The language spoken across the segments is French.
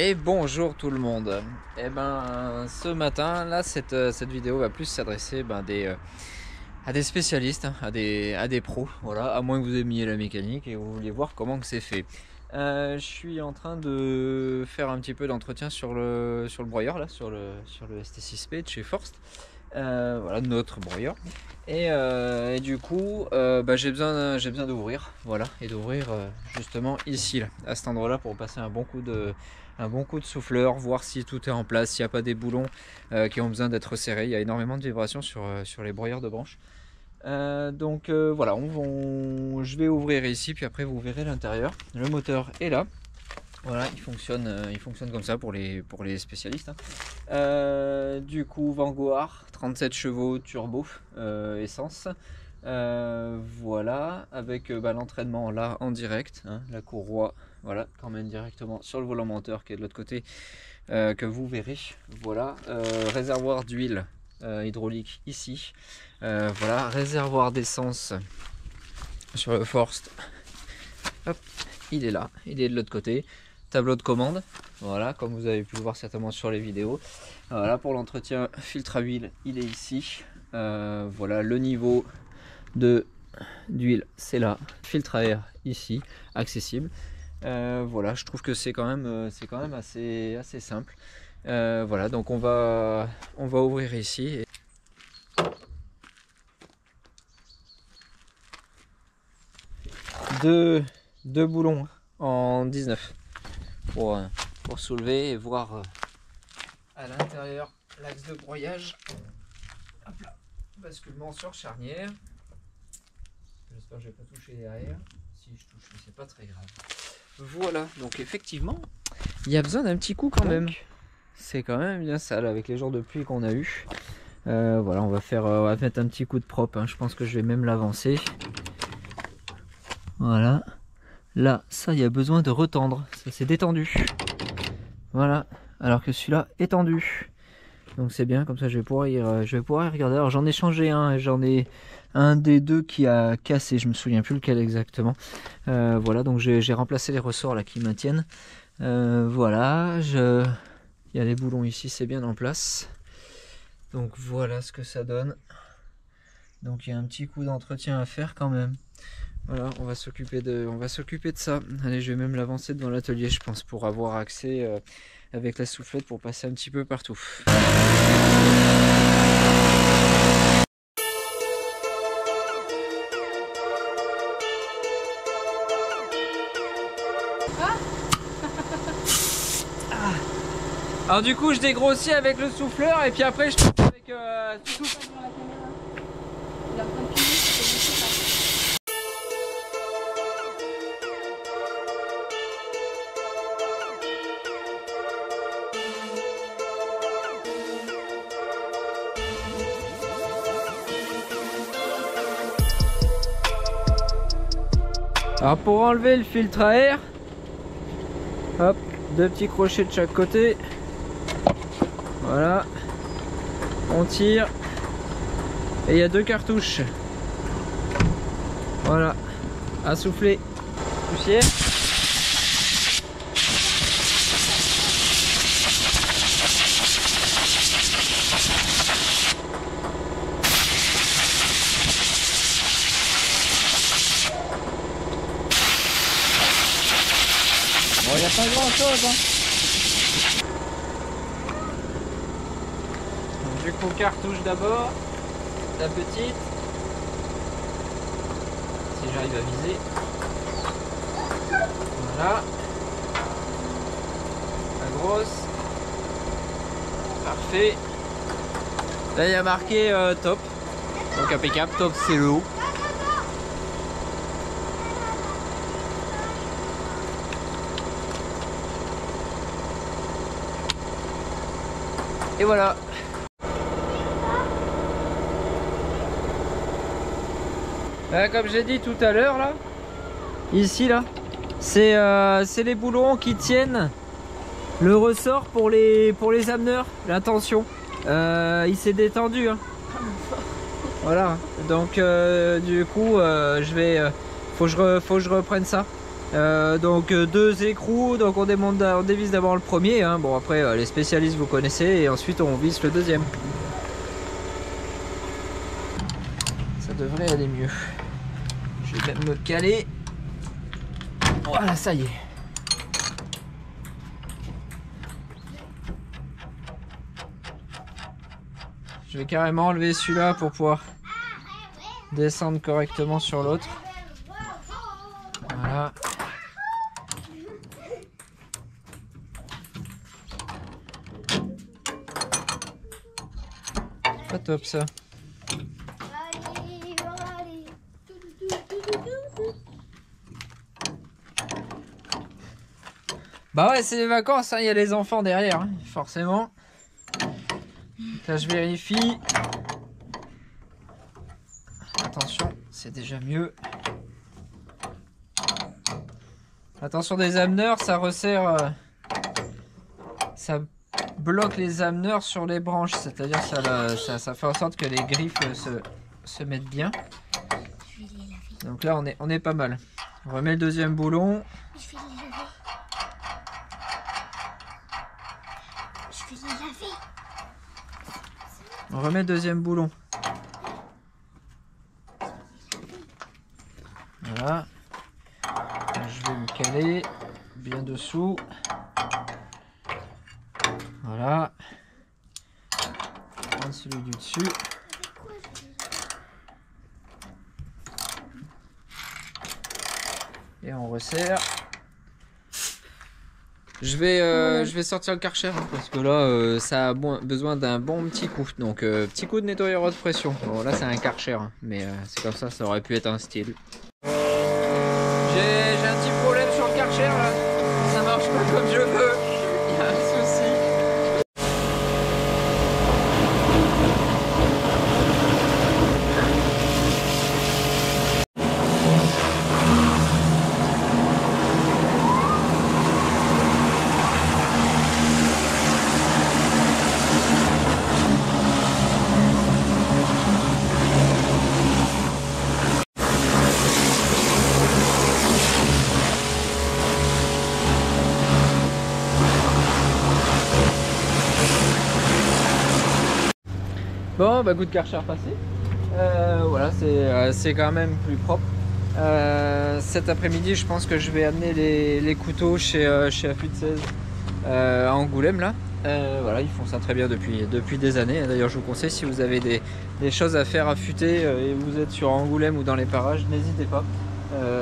Et bonjour tout le monde. Et ben ce matin là cette, euh, cette vidéo va plus s'adresser ben, des, euh, à des spécialistes, hein, à, des, à des pros, voilà, à moins que vous aimiez la mécanique et vous vouliez voir comment c'est fait. Euh, je suis en train de faire un petit peu d'entretien sur le, sur le broyeur là, sur le, sur le ST6P de chez Forst. Voilà notre broyeur et, du coup bah, j'ai besoin j'ai besoin d'ouvrir voilà et d'ouvrir justement ici là à cet endroit là pour passer un bon coup de un bon coup de souffleur, voir si tout est en place, s'il n'y a pas des boulons euh, qui ont besoin d'être serrés. Il y a énormément de vibrations sur, euh, sur les broyeurs de branches. Euh, donc voilà, on, je vais ouvrir ici, puis après vous verrez l'intérieur. Le moteur est là. Voilà, il fonctionne, il fonctionne comme ça pour les, pour spécialistes. Hein. du coup, Vanguard, 37 chevaux turbo, essence. voilà, avec bah, l'entraînement là en direct, hein, la courroie voilà, quand même directement sur le volant moteur qui est de l'autre côté, euh, que vous verrez. Voilà, euh, réservoir d'huile euh, hydraulique ici. voilà, réservoir d'essence sur le Forst. Il est là, il est de l'autre côté. Tableau de commande, voilà, comme vous avez pu le voir certainement sur les vidéos. Voilà, pour l'entretien filtre à huile, il est ici. voilà, le niveau de d'huile, c'est là. Filtre à air ici, accessible. Euh, voilà, je trouve que c'est quand même, euh, c'est quand même assez, assez simple. Euh, voilà, donc on va, on va ouvrir ici. Deux, deux boulons en 19 pour, pour soulever et voir à l'intérieur l'axe de broyage. Hop là, basculement sur charnière. J'espère que je vais pas toucher derrière. Si je touche, c'est pas très grave. Voilà, donc effectivement, il y a besoin d'un petit coup quand même. C'est quand même bien sale avec les jours de pluie qu'on a eu. Euh, voilà, on va faire, euh, on va mettre un petit coup de propre. Hein. Je pense que je vais même l'avancer. Voilà. Là, ça, il y a besoin de retendre. Ça, c'est détendu. Voilà. Alors que celui-là est tendu. Donc c'est bien, comme ça je vais pouvoir y, je vais regarder. Alors j'en ai changé un, j'en ai un des deux qui a cassé, je me souviens plus lequel exactement. Euh, voilà, donc j'ai remplacé les ressorts là qui maintiennent. Euh, voilà, il y a les boulons ici, c'est bien en place. Donc voilà ce que ça donne. Donc il y a un petit coup d'entretien à faire quand même. Voilà, on va s'occuper de, on va s'occuper de ça. Allez, je vais même l'avancer devant l'atelier, je pense, pour avoir accès euh, avec la soufflette pour passer un petit peu partout. Alors du coup je dégrossis avec le souffleur et puis après je avec euh. Alors pour enlever le filtre à air, hop, deux petits crochets de chaque côté. Voilà. On tire. Et il y a deux cartouches. Voilà. À souffler. Poussière. Pas grand chose. Hein. Du coup, cartouche d'abord, la petite. Si j'arrive à viser. Voilà. La grosse. Parfait. Là, il y a marqué euh, top. Donc impeccable, top c'est le haut. Et voilà, comme j'ai dit tout à l'heure là, ici là, c'est euh, les boulons qui tiennent le ressort pour les, ameneurs, l'attention. Euh, il s'est détendu. Hein. Voilà, donc euh, du coup, je vais, faut, je faut que je reprenne ça. Euh, donc deux écrous, donc on, dévisse d'abord le premier, hein. bon après les spécialistes vous connaissez, et ensuite on visse le deuxième. Ça devrait aller mieux. Je vais même me caler. Voilà, ça y est. Je vais carrément enlever celui-là pour pouvoir descendre correctement sur l'autre. Voilà. Ça. Bah ouais, c'est les vacances, hein, il y a les enfants derrière, hein, forcément. Là, je vérifie. Attention, c'est déjà mieux. Attention des ameneurs, ça resserre... Euh, ça bloque les ameneurs sur les branches, c'est-à-dire ça, ça, ça, fait en sorte que les griffes se, se mettent bien. Donc là, on est, on est pas mal. On remet le deuxième boulon. On remet le deuxième boulon. Voilà. Je vais me caler bien dessous. Voilà. Prendre celui du dessus. Et on resserre. Je vais, euh, je vais sortir le karcher hein, parce que là, euh, ça a besoin d'un bon petit coup. Donc, euh, petit coup de nettoyeur haute pression. Bon, là, c'est un karcher, hein, mais c'est comme ça, ça aurait pu être un style. J'ai un petit problème sur le karcher là. Ça marche pas comme je veux. Il y a un souci. Bon, bah, goût de Karcher passé. Euh, voilà, euh, c'est quand même plus propre. Euh, cet après-midi, je pense que je vais amener les, couteaux chez, chez Affût 16 à Angoulême. Là. voilà, ils font ça très bien depuis, depuis des années. D'ailleurs, je vous conseille, si vous avez des, choses à faire affûter et vous êtes sur Angoulême ou dans les parages, n'hésitez pas.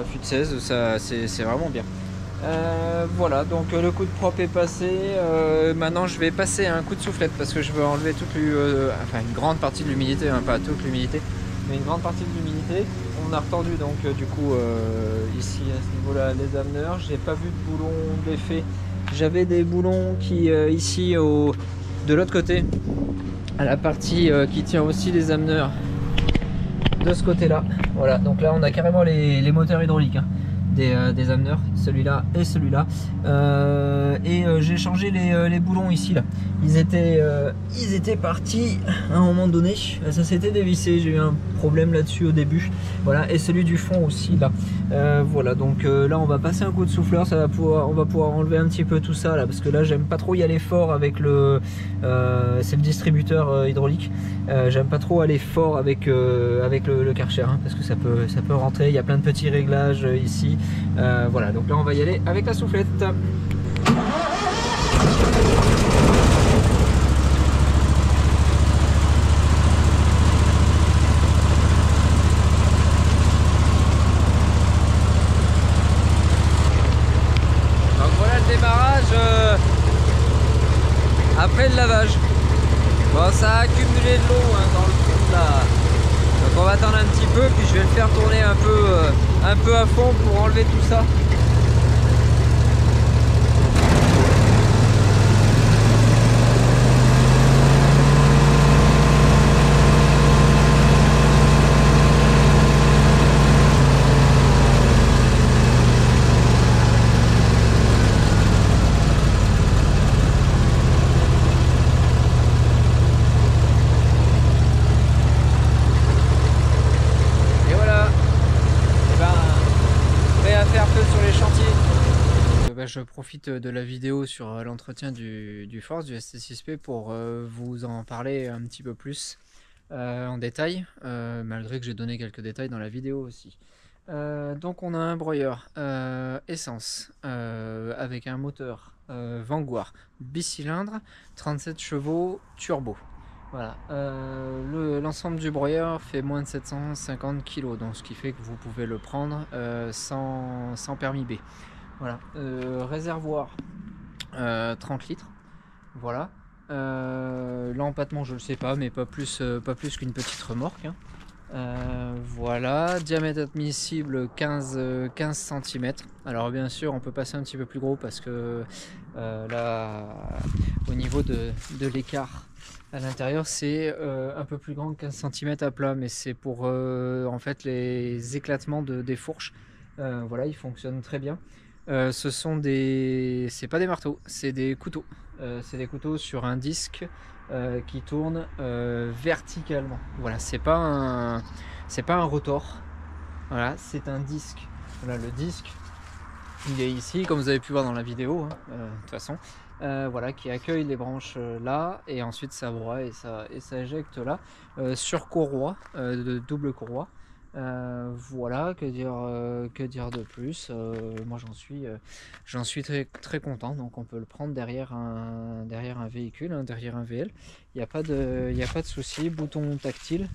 Affût 16, c'est vraiment bien. Euh, voilà, donc euh, le coup de propre est passé. Euh, maintenant, je vais passer un coup de soufflette parce que je veux enlever toute enfin, une grande partie de l'humidité, hein, pas toute l'humidité, mais une grande partie de l'humidité. On a retendu donc du coup ici à ce niveau-là les ameneurs. J'ai pas vu de boulon d'effet. J'avais des boulons qui ici de l'autre côté, à la partie qui tient aussi les ameneurs de ce côté-là. Voilà, donc là on a carrément les, moteurs hydrauliques. Hein. Euh, des, ameneurs, celui-là et celui-là. Euh, et euh, j'ai changé les, boulons ici là. Ils étaient, ils étaient partis à un moment donné. Ça s'était dévissé. J'ai eu un problème là-dessus au début. Voilà. Et celui du fond aussi là. voilà. Donc là, on va passer un coup de souffleur. Ça va pouvoir, on va pouvoir enlever un petit peu tout ça là, parce que là, j'aime pas trop y aller fort avec le. C'est le distributeur hydraulique. j'aime pas trop aller fort avec avec le, le Karcher hein, parce que ça peut ça peut rentrer. Il y a plein de petits réglages ici. Euh, voilà, donc là on va y aller avec la soufflette. Donc voilà le démarrage euh, après le lavage. Bon, ça a accumulé de l'eau hein, dans le fond de la, on va attendre un petit peu, puis je vais le faire tourner un peu, euh, un peu à fond pour enlever tout ça. faire feu sur je profite de la vidéo sur l'entretien du, Force, du ST6P, pour vous en parler un petit peu plus en détail, malgré que j'ai donné quelques détails dans la vidéo aussi. donc on a un broyeur essence avec un moteur Vanguard bicylindre, 37 chevaux turbo. Voilà. Euh, l'ensemble du broyeur fait moins de 750 kg, donc ce qui fait que vous pouvez le prendre euh, sans, permis B. Voilà. Euh, réservoir 30 litres. Voilà. L'empattement, je ne sais pas, mais pas plus, pas plus qu'une petite remorque. Hein. voilà, diamètre admissible 15, 15 cm. Alors bien sûr, on peut passer un petit peu plus gros parce que là, au niveau de l'écart à l'intérieur, c'est euh, un peu plus grand, 15 cm à plat, mais c'est pour euh, en fait les éclatements de, des fourches. Euh, voilà, ils fonctionnent très bien. Ce sont des, c'est pas des marteaux, c'est des couteaux. c'est des couteaux sur un disque qui tourne verticalement. Voilà, c'est pas un, c'est pas un rotor. Voilà, c'est un disque. Voilà, le disque, il est ici, comme vous avez pu voir dans la vidéo, hein, de toute façon. Euh, voilà, qui accueille les branches euh, là, et ensuite ça broie et ça, et ça là, euh, sur courroie, de double courroie. Voilà, que dire, que dire de plus Moi j'en suis, j'en suis très, très content, donc on peut le prendre derrière un, derrière véhicule, hein, derrière un VL. Il n'y a pas de, pas de souci, bouton tactile.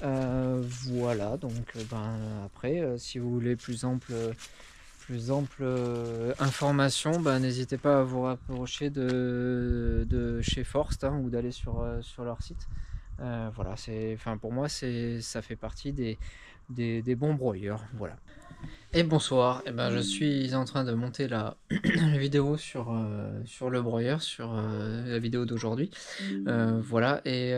voilà, donc ben, après, si vous voulez plus ample plus ample euh, information, bah, n'hésitez pas à vous rapprocher de, chez Forst hein, ou d'aller euh, sur leur site. Euh, voilà, c'est, enfin pour moi, c'est, ça fait partie des, des, bons broyeurs. Voilà. Et bonsoir, eh ben, je suis en train de monter la, vidéo sur, sur le broyeur, sur la vidéo d'aujourd'hui. voilà, et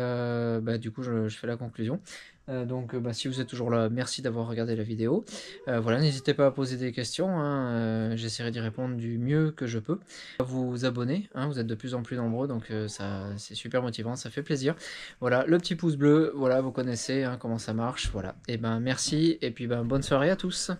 bah, du coup, je, fais la conclusion. Euh, donc euh, bah, si vous êtes toujours là, merci d'avoir regardé la vidéo. Euh, voilà, n'hésitez pas à poser des questions, hein, j'essaierai d'y répondre du mieux que je peux. Vous abonner, hein, vous êtes de plus en plus nombreux, donc ça c'est super motivant, ça fait plaisir. Voilà, le petit pouce bleu, voilà, vous connaissez hein, comment ça marche, voilà. Et ben merci, et puis ben bonne soirée à tous.